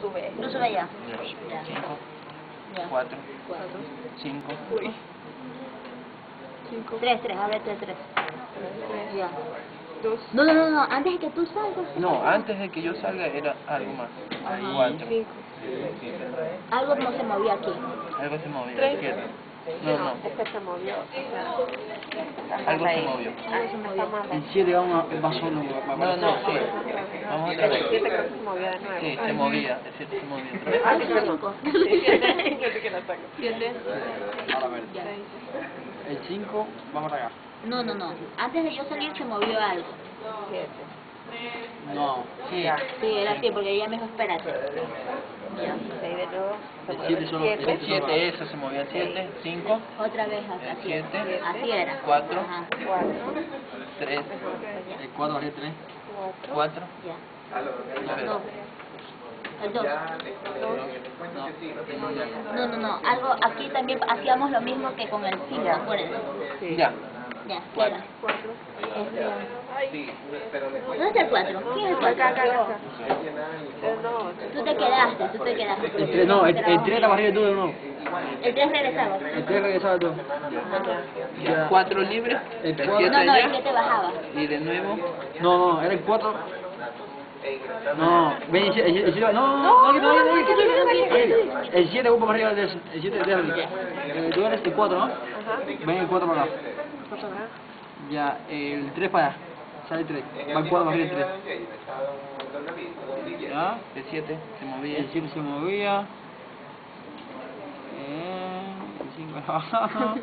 Sube. No sube ya. 5. 4. 5. 3, 3, a ver, 3, 3. Ya. No, no, no, no, antes de que tú salgas. No, antes de que yo salga era algo más. 4. Algo no se movía aquí. Algo se movía. No, no. Movió. Sea, Algo se movió. Algo se movió. El 7 va, una- va solo. Va, va- No, no, sí. Vamos otra El vez. siete creo que se movía de nuevo. Sí, se movía. El siete se movía otra vez. Ah, sí. Yo sé que la saco. Siete. Ahora a ver. El 5 va para acá. No, no, no. Antes de yo salir se movió algo. Siete. No, sí. Sí, era 100, porque ella me dijo, espérate. Ya, 6 de todo. El 7 solo, el 7 eso, se movía 7, 5. Otra vez hasta 7. Así era. 4. 4. 3. El 4 es 3. 4. Ya. 2. El 2. No, no, no. Algo, aquí también hacíamos lo mismo que con el 5, acuérdense. Sí. Ya. Ya, ¿qué era? 4. ¿Dónde está el 4? ¿Quién es el 4? Acá, acá, acá. Tú te quedaste, tú te quedaste. El tres, no, el, el 3 la barriga de todo, no. El 3 regresaba. El 3 regresaba todo. El 4 libre. El 4 No, no, el 7 bajaba. Y de nuevo. No, no, era el 4. No, ven, el 7 no, no, no, no, no, el 7 va para arriba del 7 de Tú eres el 4, ¿no? Ven el 4 para acá. Ya, el 3 para allá. Sale el 3. Va el 4 para arriba el 3. Ya, El siete se movía. el 7 se movía. Eh, el 5 bajaba.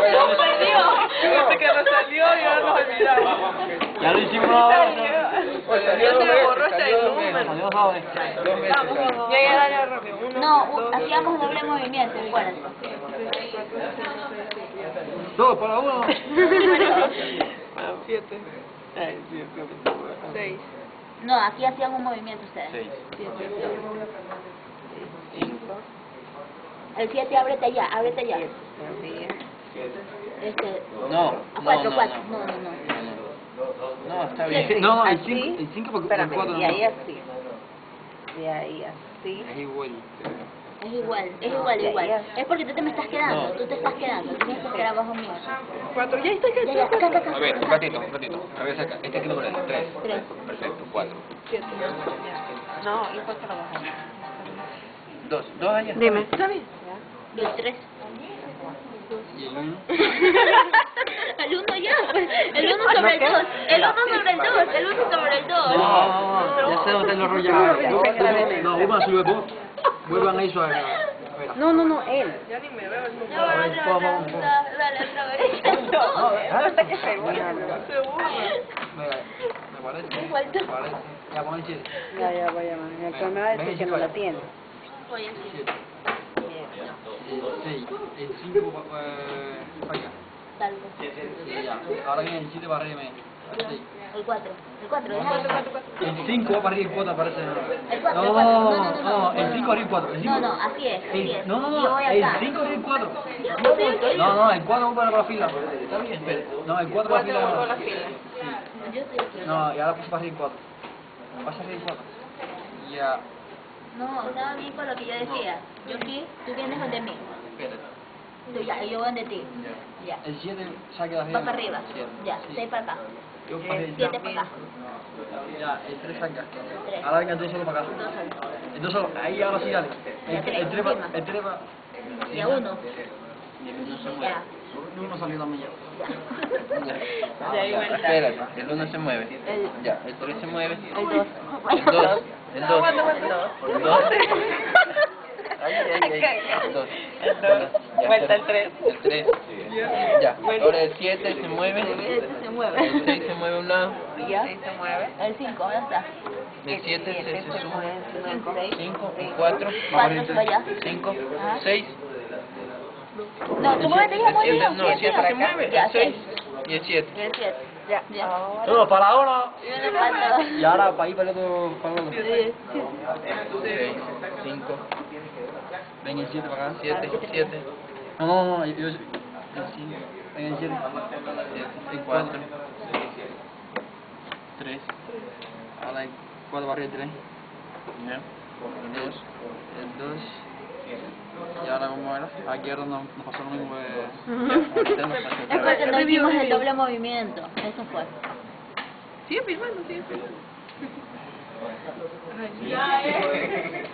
Nos salió. Fíjate que nos salió y ahora nos olvidamos. Ya lo hicimos ahora. Vamos, vamos. Ya, ya, dale rápido. Uno, No, dos, hacíamos doble movimiento, acuérdate. Dos para uno. Siete. Siete. Seis. No, aquí hacían un movimiento ustedes. Seis. Siete. Cinco. El 7, ábrete allá, ábrete allá. Así Este, No, no, 4, no, 4, no. no, no, no. No, está bien. No, no, el Así. 5 el 5 porque el Espérame, 4 y no. ahí así. Y ahí así. Es igual. Es igual, es igual, igual. Es porque tú te me estás quedando, No. tú te estás quedando, tú tienes que quedar abajo mío. Cuatro. Ya está, ya Ya, ya, está. acá, acá, acá. A ver, un ratito, un ratito. Regresa acá. Este número es? Tres. Tres. Perfecto. Cuatro. Siete. No, y cuatro lo bajamos. Dos. Dos allá. Dime. Está bien. El 3. Y el 1. El 1 ya, pues. El 1 sobre el 2. El 1 sobre el 2. El 1 sobre el 2. No, no, ya sé dónde lo rollo. No, una sube vos. Vuelvan a eso a ver. No, no, no, él. Ya ni me veo. No. No, hasta que se burla. Se burla. Me parece. Me parece. Ya, pon el 7. Ya, ya, vaya, man. El que me va a decir que no la tiene. Oye, sí. 7. El 6. El 5 para allá. Dale. Sí, ya. Ahora viene el 7 para arriba. El 6. El 4. El 4, déjalo. El 5 va para arriba y el 4 aparece. El 4, No, el 4. No, no, no. no, el 5 arriba y el 4. El 5. No, no, así es, así es. No, no, no, el acá. 5 arriba y el 4. Ya, pues, estoy aquí. No, no, el 4 va para la fila. Está bien. No, el 4 para Cuatro por la la fila. No, y ahora puse para arriba el 4. Pasa arriba el 4. Ya. No, estaba bien con lo que yo decía. Yo aquí, tú vienes donde mí. Espérate. Yo, ya, yo de ti. Ya. El 7 saque hacia Va para arriba. Ya, 6 para acá. El eh, 7 para acá. Ya, el 3 saca. Alarga el 2 solo para acá. El 2 solo. Ahí ahora sí, dale. El 3 para. El 3 para. Y a 1. se Ya. El 1 salió también ya. Ya. Espérate, el 1 se mueve. Ya, el 3 se mueve. El 2. El 2. El 2. El 2. Vuelta el tres. Ya. Ahora el siete se mueve. se mueve. El se mueve un lado. Ya. Se mueve. El cinco, está? El siete se, se suma. Cinco, cuatro. Cinco, seis. No, tú mueves. No, el siete. El seis y el siete. El. Ya, ya. Todo para ahora. Y para ir para el otro. Para el otro. 5, Seis, cinco, Ven el 7 para acá. siete, siete. No, no, no. Yo, yo, El 5. En el 7. El 4. 3. Ahora el 4 barrio 3. Ya. El 2. El 2. Y ahora vamos a ver. Aquí ahora nos, nos pasó lo mismo de... Es porque no hicimos el doble movimiento. Eso fue. Sigue filmando, sigue filmando.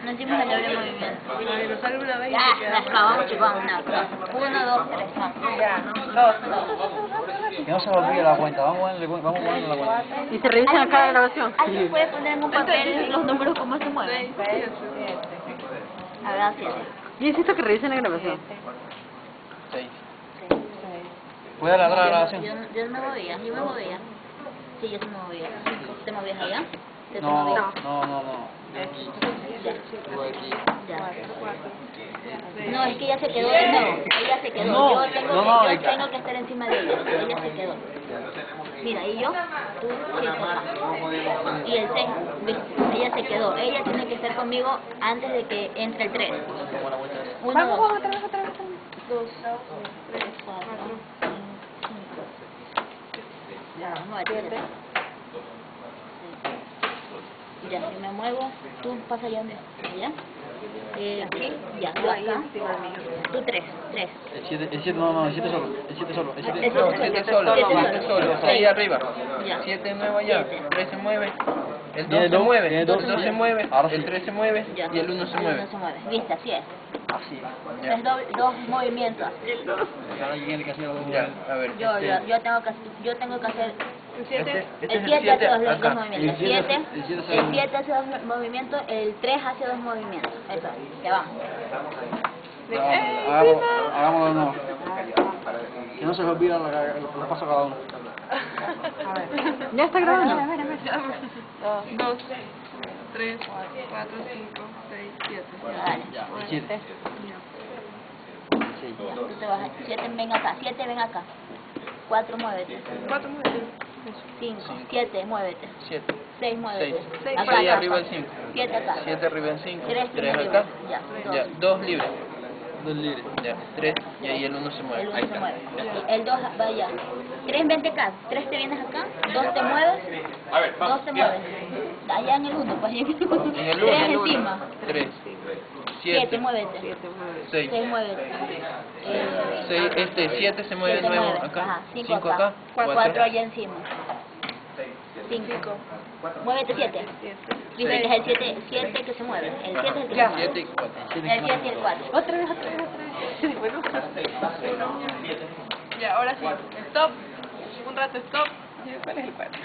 No hicimos el doble movimiento. Ay, nos sale una vez y Ya, se queda. acabamos, chicos. No. Uno, dos, tres. no. Ya, dos. Que no se nos olvide la cuenta. Vamos ponerle la cuenta. ¿Y se revisan acá la grabación? ¿Alguien puede poner en un papel los números cómo se mueven? Ver, siete. Yo insisto que revisen la grabación. 6. ¿Puede ladrar la grabación? Yo, yo no me movía, yo me movía. Sí, yo sí me movía. ¿Te movías allá? ¿Te, te No, no, no, no. Yo aquí. Ya, Tú aquí. ya. No, es que ella se quedó de nuevo. Ella se quedó. No, yo tengo, no, no, que, yo que- tengo que estar encima de ella. Ella se quedó. Mira, y yo, tú. Y el 6, ella se quedó. Ella tiene que estar conmigo antes de que entre el 3. ¿Cómo la vuelta es? Uno, Vamos, dos, vamos, otra vez, otra vez. dos, tres, cuatro, cinco. Ya, muévete. Ya, me muevo, tú pasa allá donde, allá. Eh, aquí, ya, yo acá. Tú tres, tres. El 7, el 7, no, no, el 7 solo. El 7 solo. El 7 El No, siete siete solo, solo, siete siete solo. solo. Seis. Ahí arriba. Ya. Siete mueve allá. Siete. Tres se mueve. El Tiene dos se dos, mueve. El dos, dos sí. se mueve. El tres se mueve. Ya. Y el uno se El mueve. uno se mueve. Viste, así es. Así. Es doble- dos movimientos. Ya, a ver. Yo, este- yo, yo tengo que, yo tengo que hacer Este, este El es el 7 hace siete dos, dos movimientos. El El siete 7 hace- el siete hace el dos. siete dos movimientos, el 3 hace dos movimientos. Eso, que vamos. ¡Eh, Hagamos, viva! hagámoslo de nuevo. Que no se les olvide lo que que pasa a cada uno. Ya está grabando. Dos, tres, cuatro, cinco, seis, siete. Dale. Ya, el 7. Sí. Ya, tú te vas a 7 ven acá, 7 ven acá. 4 muévete. Cuatro mujeres. 5, 7 muévete. Siete. 6 muévete. Seis. Acá, Seis acá, arriba el cinco. 7 acá. Siete arriba en cinco. Tres Tres arriba. acá. Ya, dos. Ya, dos libres. Dos libres. Ya, tres. Y ahí el uno se mueve. El 1 Ahí se está. mueve. El 2 va allá. 3 vente acá. 3 te vienes acá. 2 te mueves. 2 te mueves. Allá en el 1, pues en el 1. En el 3 uno. encima. Tres. 7 Siete. muévete. Seis. 6 muévete. Eh, Seis, este, siete se mueve de nuevo mueve. acá. Ajá, 5 Cinco acá. acá. 4 Cuatro. allá encima. 5. Muévete 7. Viste que es el 7 siete que se mueve. El 7 es el que se mueve. Siete y cuatro. El 7 y el 4. Otra vez, otra vez, otra vez. Bueno. Ya, ahora sí. Stop. Un rato, stop. ¿Cuál es el cuatro?